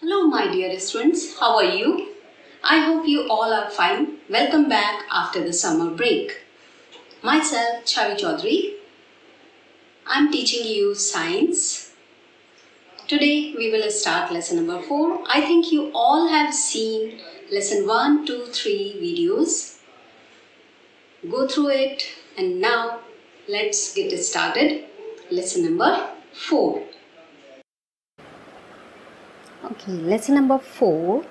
Hello, my dear students. How are you? I hope you all are fine. Welcome back after the summer break. Myself, Chhavi Chaudhary. I'm teaching you science. Today we will start lesson number 4. I think you all have seen lesson 1, 2, 3 videos. Go through it and now let's get started. Lesson number 4. Okay, lesson number four.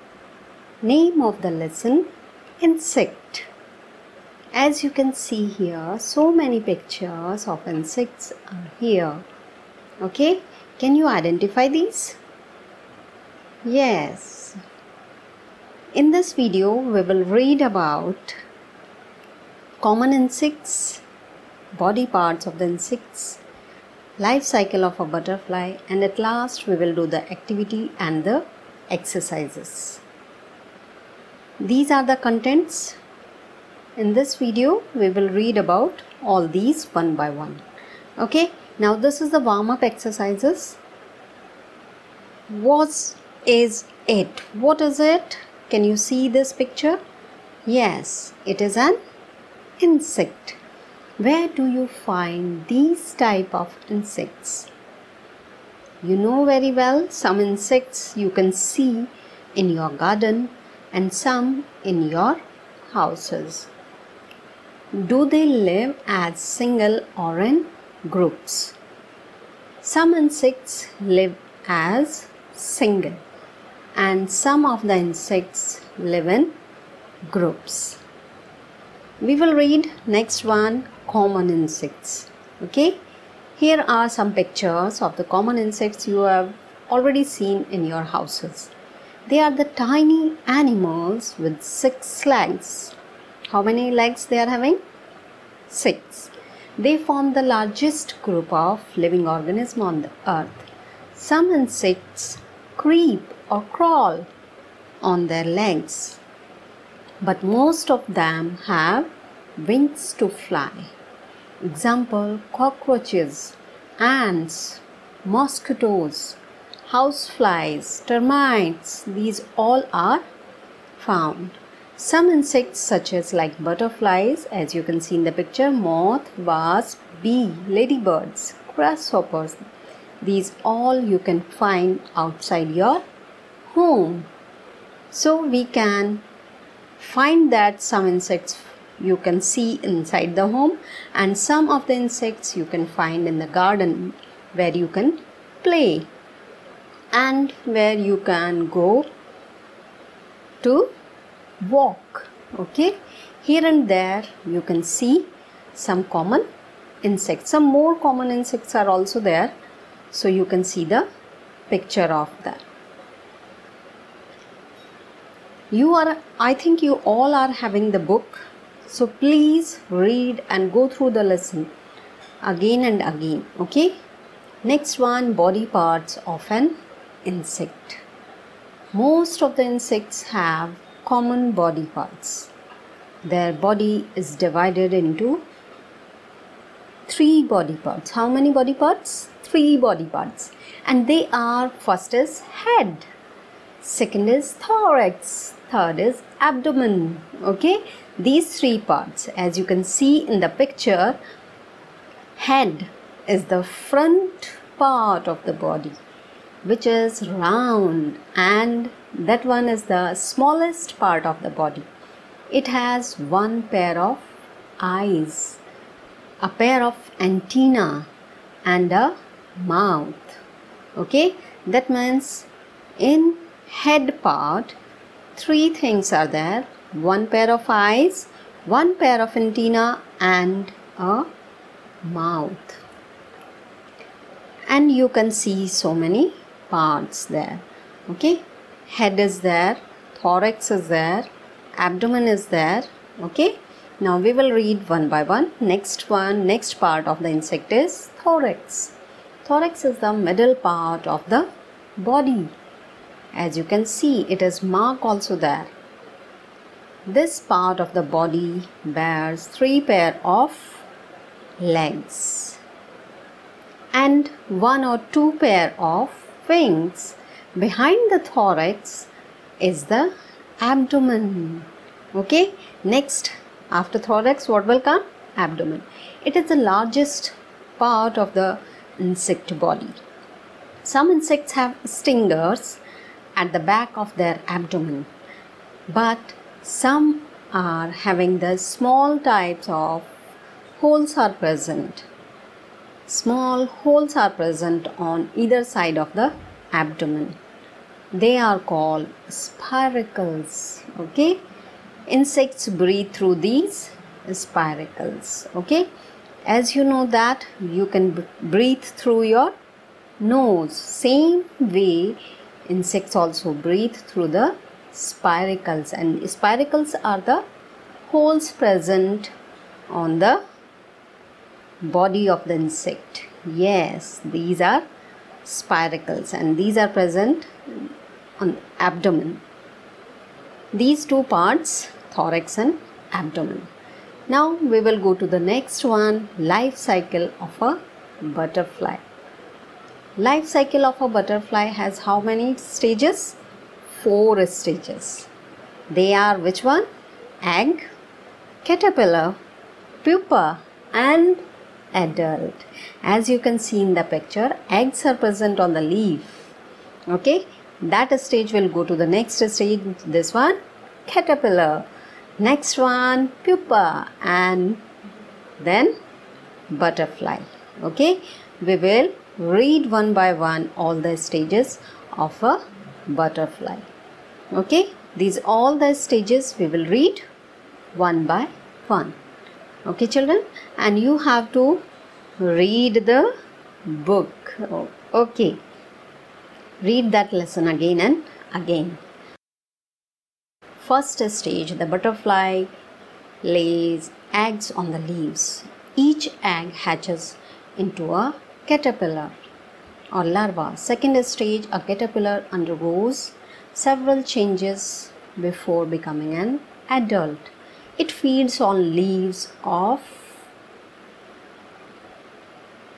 Name of the lesson Insect. As you can see here, so many pictures of insects are here. Okay, can you identify these? Yes. In this video, we will read about common insects, body parts of the insects, life cycle of a butterfly and at last we will do the activity and the exercises. These are the contents. In this video we will read about all these one by one. Okay, now this is the warm up exercises. What is it? What is it? Can you see this picture? Yes, it is an insect. Where do you find these type of insects? You know very well some insects you can see in your garden and some in your houses. Do they live as single or in groups? Some insects live as single and some of the insects live in groups. We will read next one common insects. Okay, here are some pictures of the common insects you have already seen in your houses. They are the tiny animals with six legs. How many legs they are having? Six. They form the largest group of living organisms on the earth. Some insects creep or crawl on their legs, but most of them have wings to fly. Example cockroaches, ants, mosquitoes, houseflies, termites, these all are found. Some insects such as like butterflies as you can see in the picture, moth, wasp, bee, ladybirds, grasshoppers, these all you can find outside your home. So we can find that some insects you can see inside the home and some of the insects you can find in the garden where you can play and where you can go to walk okay? Here and there you can see some common insects. Some more common insects are also there so you can see the picture of that. You are i think you all are having the book so please read and go through the lesson again and again. Okay. Next one body parts of an insect. Most of the insects have common body parts. Their body is divided into three body parts. How many body parts? Three body parts. And they are first is head, second is thorax, third is abdomen. Okay? These three parts as you can see in the picture head is the front part of the body which is round and that one is the smallest part of the body. It has one pair of eyes a pair of antenna and a mouth. Okay? That means in head part three things are there one pair of eyes, one pair of antenna and a mouth. And you can see so many parts there. Okay, head is there, thorax is there, abdomen is there. Okay, now we will read one by one. Next one, next part of the insect is thorax. Thorax is the middle part of the body. As you can see, it is mark also there this part of the body bears three pair of legs and one or two pair of wings behind the thorax is the abdomen. Okay, next after thorax, what will come? Abdomen. It is the largest part of the insect body. Some insects have stingers at the back of their abdomen, but some are having the small types of holes are present. Small holes are present on either side of the abdomen. They are called spiracles. Okay, insects breathe through these spiracles. Okay, as you know that you can breathe through your nose. Same way, insects also breathe through the spiracles. And spiracles are the holes present on the body of the insect. Yes these are spiracles and these are present on abdomen. These two parts thorax and abdomen. Now we will go to the next one life cycle of a butterfly life cycle of a butterfly has how many stages four stages. They are which one? Egg, caterpillar, pupa, and adult. As you can see in the picture, eggs are present on the leaf. Okay, that stage will go to the next stage. This one, caterpillar. Next one, pupa, and then butterfly. Okay, we will read one by one all the stages of a butterfly. Okay? These all the stages we will read one by one. Okay children? And you have to read the book. Okay. Read that lesson again and again. First stage the butterfly lays eggs on the leaves. Each egg hatches into a caterpillar or larva second stage a caterpillar undergoes several changes before becoming an adult. It feeds on leaves of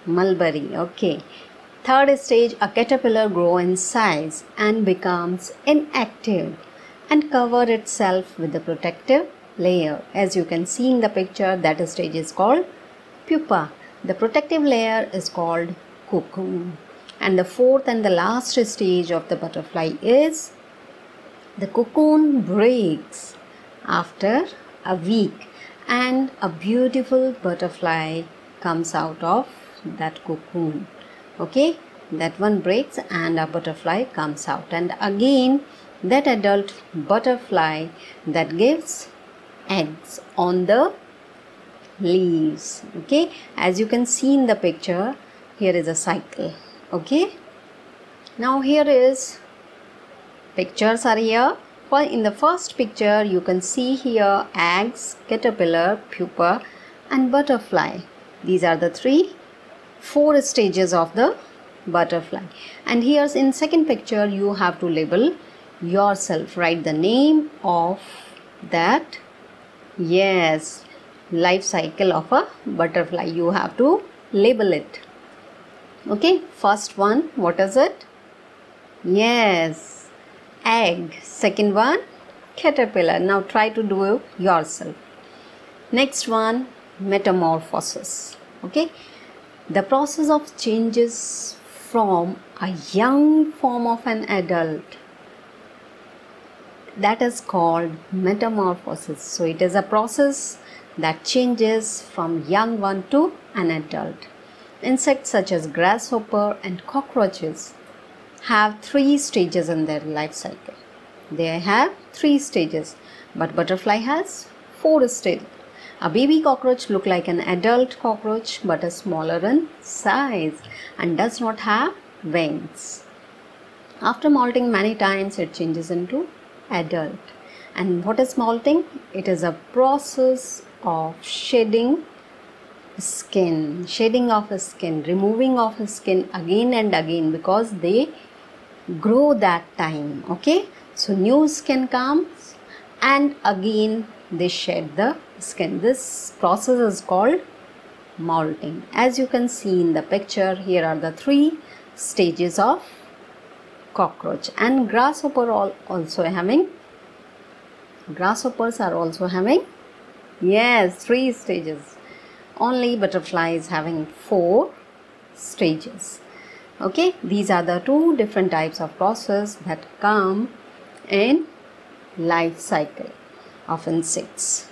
mulberry. Okay. Third stage, a caterpillar grows in size and becomes inactive and cover itself with a protective layer. As you can see in the picture, that stage is called pupa. The protective layer is called cocoon. And the fourth and the last stage of the butterfly is the cocoon breaks after a week and a beautiful butterfly comes out of that cocoon. Okay, that one breaks and a butterfly comes out, and again that adult butterfly that gives eggs on the leaves. Okay, as you can see in the picture, here is a cycle. Okay, now here is pictures are here. Well, in the first picture you can see here eggs caterpillar pupa and butterfly. These are the three four stages of the butterfly. And here's in second picture you have to label yourself. Write the name of that. Yes life cycle of a butterfly. You have to label it. Okay first one what is it? Yes egg. Second one caterpillar. Now try to do it yourself. Next one metamorphosis. Okay the process of changes from a young form of an adult that is called metamorphosis. So it is a process that changes from young one to an adult insects such as grasshopper and cockroaches have three stages in their life cycle. They have three stages, but butterfly has four stages. A baby cockroach look like an adult cockroach but is smaller in size and does not have wings. After molting many times it changes into adult. And what is molting? It is a process of shedding skin, shedding of skin, removing of skin again and again because they grow that time okay? So new skin comes and again they shed the skin. This process is called molting. As you can see in the picture here are the three stages of cockroach. And grasshopper all also having grasshoppers are also having yes three stages. Only butterfly is having four stages. Okay these are the two different types of process that come in life cycle of insects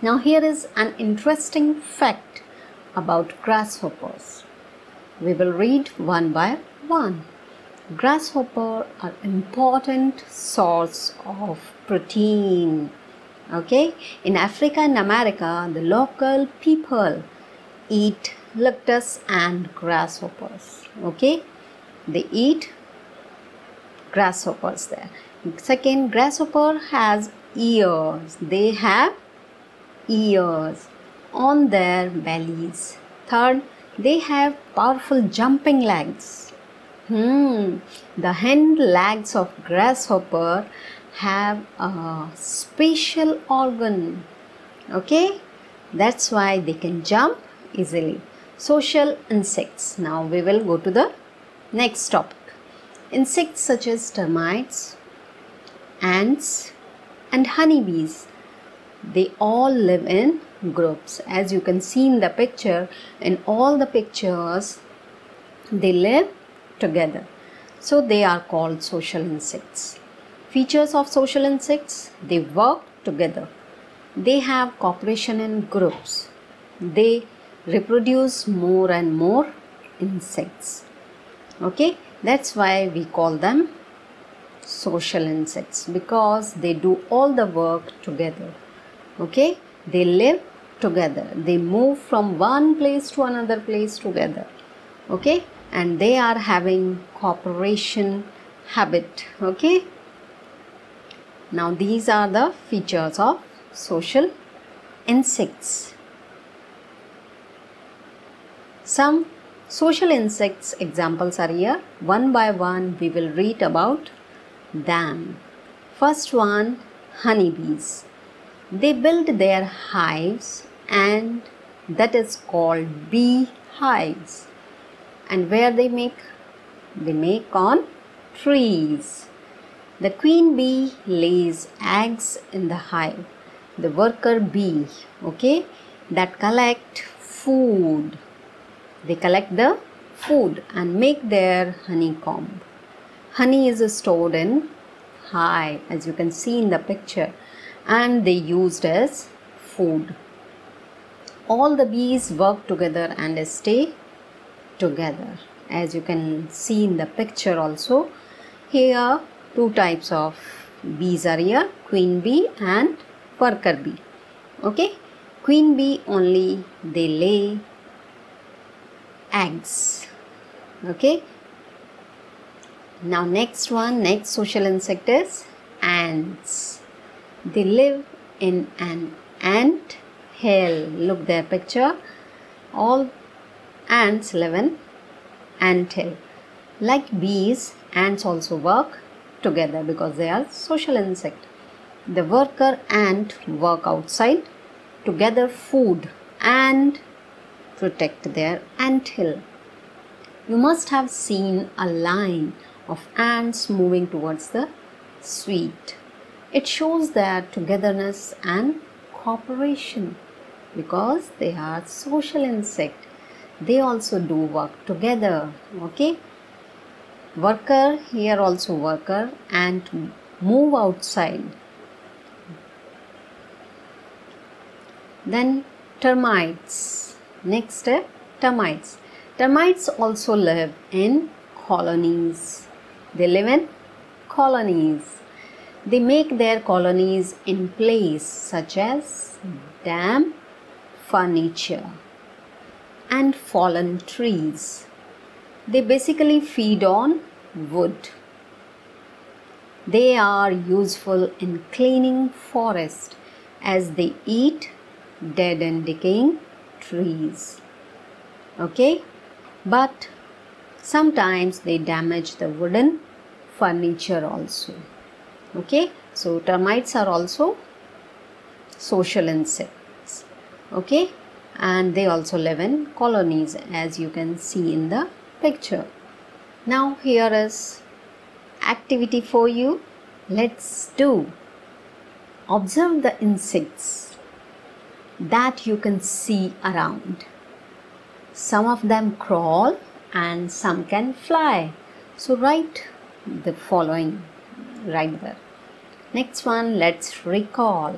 now here is an interesting fact about grasshoppers. We will read one by one. Grasshopper are important source of protein okay? In africa and america the local people eat locusts and grasshoppers. Okay? They eat grasshoppers there. Second grasshopper has ears. They have ears on their bellies. Third they have powerful jumping legs. Hmm. The hind legs of grasshopper have a special organ. Okay, that's why they can jump easily. Social insects. Now we will go to the next topic. Insects such as termites, ants, and honeybees. They all live in groups. As you can see in the picture, in all the pictures, they live together. So they are called social insects. Features of social insects they work together. They have cooperation in groups. They reproduce more and more insects. Okay, that's why we call them social insects because they do all the work together. Okay, they live together, they move from one place to another place together. Okay, and they are having cooperation habit okay now these are the features of social insects. Some social insects examples are here. One by one we will read about them. First one honeybees. They build their hives and that is called bee hives and where they make? They make on trees the queen bee lays eggs in the hive. The worker bee okay that collect food. They collect the food and make their honeycomb. Honey is stored in hive as you can see in the picture and they used as food. All the bees work together and stay together. As you can see in the picture also here two types of bees are here queen bee and worker bee okay? Queen bee only they lay eggs okay? Now next one next social insect is ants. They live in an ant hill. Look their picture. All ants live in ant hill. Like bees, ants also work together because they are social insect. The worker ant work outside to gather food and protect their ant hill. You must have seen a line of ants moving towards the sweet. It shows their togetherness and cooperation because they are social insect they also do work together okay worker here also worker and move outside. Then termites. Next step termites. Termites also live in colonies. They live in colonies. They make their colonies in place such as dam furniture and fallen trees. They basically feed on wood. They are useful in cleaning forest as they eat dead and decaying trees. Okay, but sometimes they damage the wooden furniture also. Okay, so termites are also social insects. Okay, and they also live in colonies as you can see in the picture. Now here is activity for you. Let's do. Observe the insects that you can see around. Some of them crawl and some can fly. So write the following right there. Next one, let's recall.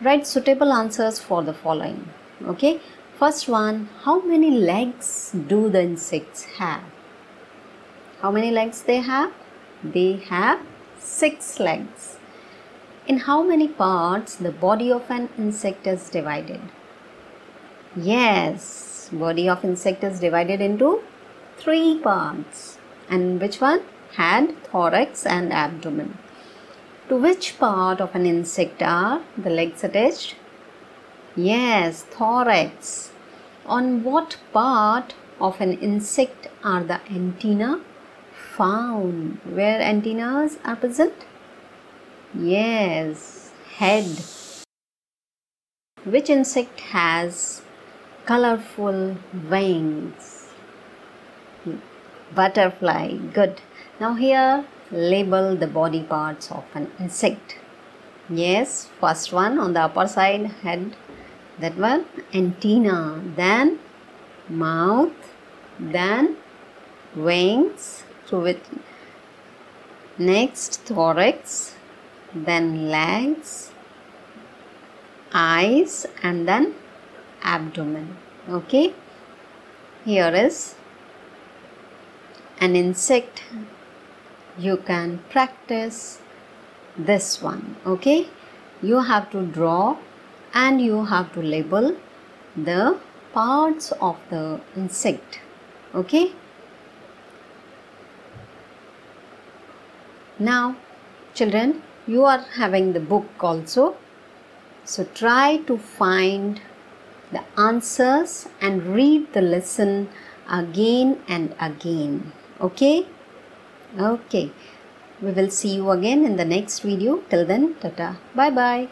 Write suitable answers for the following. Okay, first one, how many legs do the insects have? How many legs they have? They have six legs. In how many parts the body of an insect is divided? Yes, body of insect is divided into three parts. And which one? Head, thorax and abdomen. To which part of an insect are the legs attached? Yes, thorax. On what part of an insect are the antennae found? Where antennas are present? Yes, head. Which insect has colorful wings? Butterfly. Good. Now here label the body parts of an insect. Yes, first one on the upper side head, that one antenna, then mouth, then wings. Through it. Next thorax, then legs, eyes, and then abdomen. Okay, here is an insect. You can practice this one. Okay? You have to draw and you have to label the parts of the insect okay now children you are having the book also so try to find the answers and read the lesson again and again okay Okay. We will see you again in the next video. Till then, tata. Bye bye.